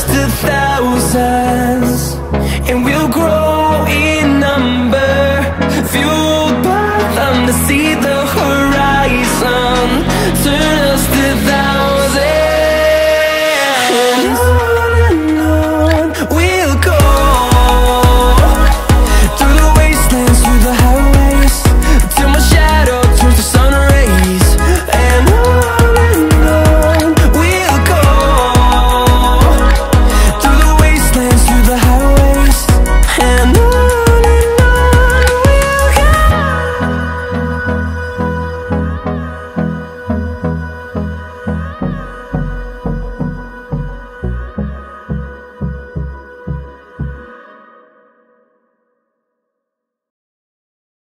Turn a to